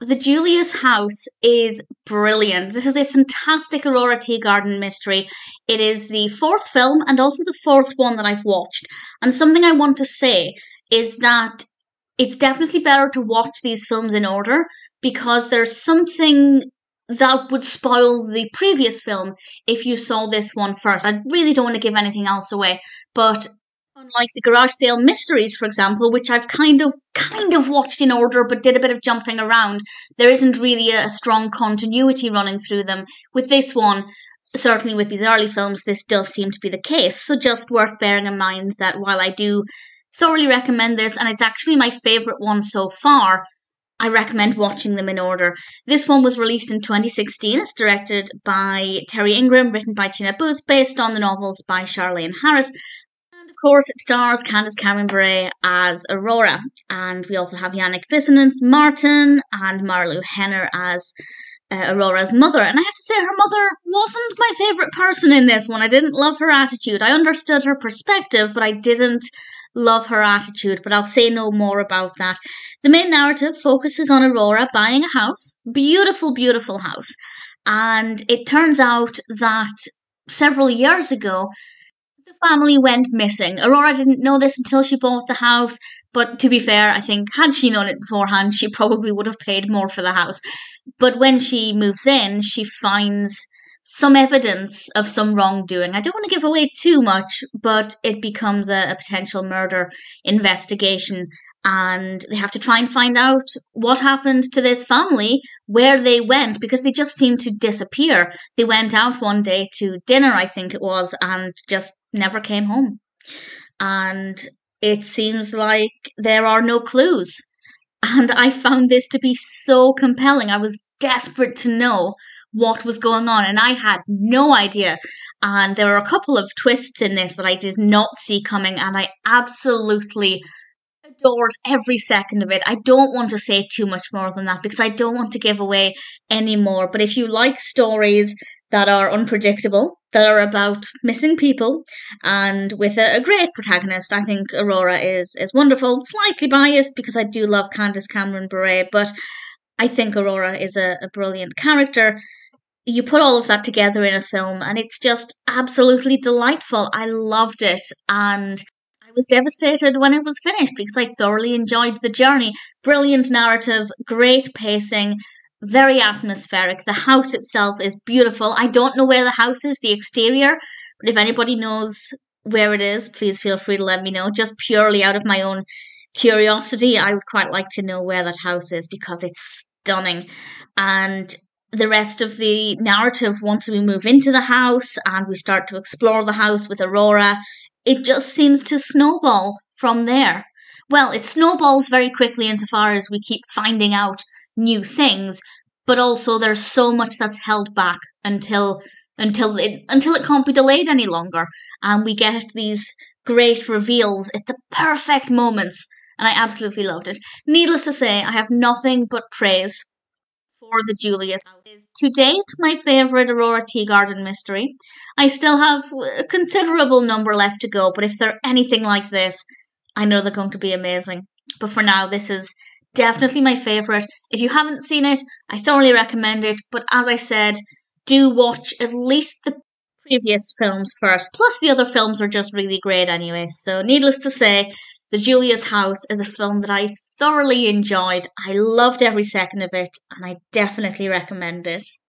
The Julius House is brilliant. This is a fantastic Aurora Teagarden mystery. It is the fourth film and also the fourth one that I've watched. And something I want to say is that it's definitely better to watch these films in order because there's something that would spoil the previous film if you saw this one first. I really don't want to give anything else away, but unlike the garage sale mysteries for example which i've kind of kind of watched in order but did a bit of jumping around there isn't really a, strong continuity running through them with this one certainly with these early films this does seem to be the case so just worth bearing in mind that while i do thoroughly recommend this and it's actually my favorite one so far I recommend watching them in order. This one was released in 2016. It's directed by Terry Ingram, written by Teena Booth, based on the novels by Charlaine Harris, course, it stars Candace Cameron Bure as Aurora, and we also have Yannick Bissonnette Martin and Marilu Henner as uh, Aurora's mother. And I have to say, her mother wasn't my favourite person in this one. I didn't love her attitude. I understood her perspective, but I didn't love her attitude. But I'll say no more about that. The main narrative focuses on Aurora buying a house, beautiful, beautiful house. And it turns out that several years ago, family went missing. Aurora didn't know this until she bought the house, but to be fair, I think had she known it beforehand, she probably would have paid more for the house. But when she moves in, she finds some evidence of some wrongdoing. I don't want to give away too much, but it becomes a, a potential murder investigation and they have to try and find out what happened to this family, where they went, because they just seem to disappear. They went out one day to dinner, I think it was, and just never came home. And it seems like there are no clues. And I found this to be so compelling. I was desperate to know what was going on, and I had no idea. And there were a couple of twists in this that I did not see coming, and I absolutely adored every second of it. I don't want to say too much more than that because I don't want to give away any more. But if you like stories that are unpredictable, that are about missing people, and with a, a, great protagonist, I think Aurora is is wonderful. Slightly biased because I do love Candace Cameron Bure, but I think Aurora is a, a brilliant character. You put all of that together in a film, and it's just absolutely delightful. I loved it, and was devastated when it was finished because I thoroughly enjoyed the journey. Brilliant narrative, great pacing, very atmospheric. The house itself is beautiful. I don't know where the house is, the exterior, but if anybody knows where it is, please feel free to let me know. Just purely out of my own curiosity, I would quite like to know where that house is because it's stunning. And the rest of the narrative, once we move into the house and we start to explore the house with Aurora, it just seems to snowball from there. Well, it snowballs very quickly insofar as we keep finding out new things, but also there's so much that's held back until until it until it can't be delayed any longer, and we get these great reveals at the perfect moments, and I absolutely loved it. Needless to say, I have nothing but praise for the Julius to date my favourite Aurora Teagarden mystery. I still have a considerable number left to go, but if they're anything like this, I know they're going to be amazing. But for now, this is definitely my favourite. If you haven't seen it, I thoroughly recommend it. But as I said, do watch at least the previous films first. Plus, the other films are just really great anyway. So, needless to say, The Julius House is a film that I thoroughly enjoyed. I loved every second of it, and I definitely recommend it.